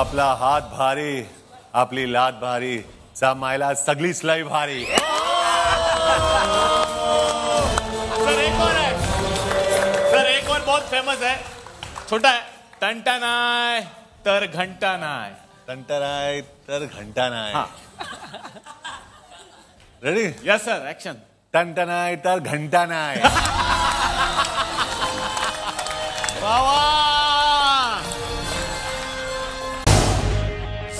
आपला हात भारी आपली लात भारी जमायला सगळीच लय भारी. सर एक और है. सर एक और बहुत फेमस है. छोटा है. टंटा नाय तर घंटा नाय तंटराय तर घंटा हा. रेडी यस सर ऍक्शन टंटनाय तर घंटा नाही